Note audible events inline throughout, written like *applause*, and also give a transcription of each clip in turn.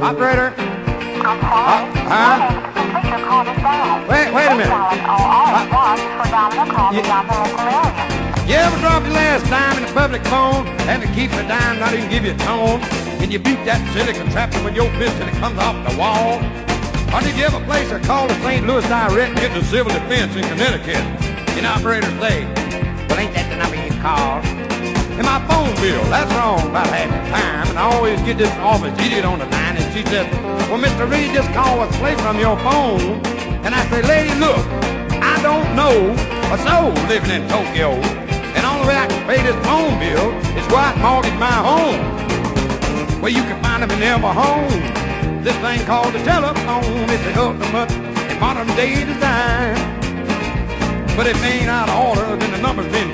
Operator? I'm sorry. Uh, huh? Complete your call is down. Wait, wait a minute. Dialing all one for dialing a call Yeah. beyond the local area. You ever drop your last dime in a public phone? Have to keep the dime, not even give you a tone? Can you beat that silly contraption with your fist and it comes off the wall? Or did you ever place a call to St. Louis Direct and get the civil defense in Connecticut? And operators say, well, ain't that the number you called? And my phone bill, that's wrong about half the time. And I always get this office idiot on the line and she says, well, Mr. Reed, this call was placed from your phone. And I say, lady, look, I don't know a soul living in Tokyo. And the only way I can pay this phone bill is go out and mortgage my home. Well, you can find them in every home. This thing called the telephone is the ultimate in modern day design. But it ain't out of order, then the number's been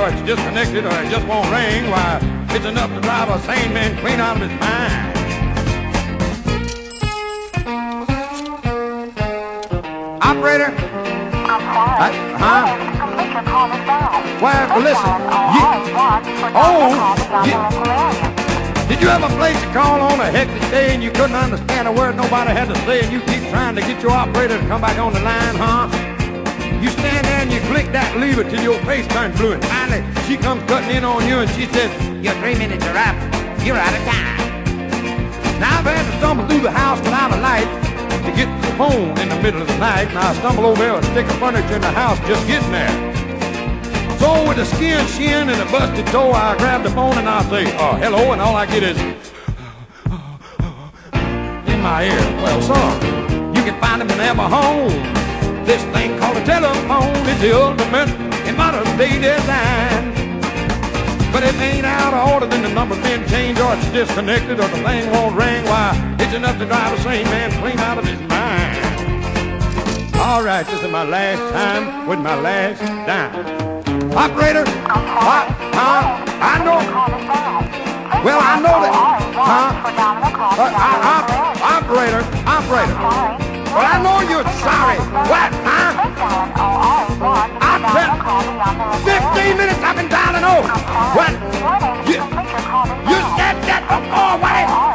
or it's disconnected, or it just won't ring. Why, it's enough to drive a sane man clean out of his mind. Operator, I'm sorry. Uh, huh? Complete your call is down. Well, listen, you- one for Oh, a call beyond you- did you ever place a call on a hectic day and you couldn't understand a word nobody had to say, and you keep trying to get your operator to come back on the line, huh? Click it till your face turns blue, and finally she comes cutting in on you and she says, "Your three minutes are up. You're out of time." Now I've had to stumble through the house without a light to get to the phone in the middle of the night, and I stumble over there with a stick of furniture in the house just getting there. So with a skin shin and a busted toe, I grab the phone and I say, uh, hello, and all I get is *sighs* in my ear. Well, son, you can find them in every home. This thing called a telephone is the ultimate in modern day design. But it ain't out of order, then the number's been changed, or it's disconnected, or the thing won't ring. Why, it's enough to drive a sane man clean out of his mind. All right, this is my last time with my last dime. Operator, I'm huh? sorry. I know. Well, I know that. Huh? Uh, uh I. I, operator, operator. Well, I know you're sorry. What, huh? Please dial all one for I dialing bet- a call beyond the local area. 15 minutes I've been dialing over. What? You, you said that before, what?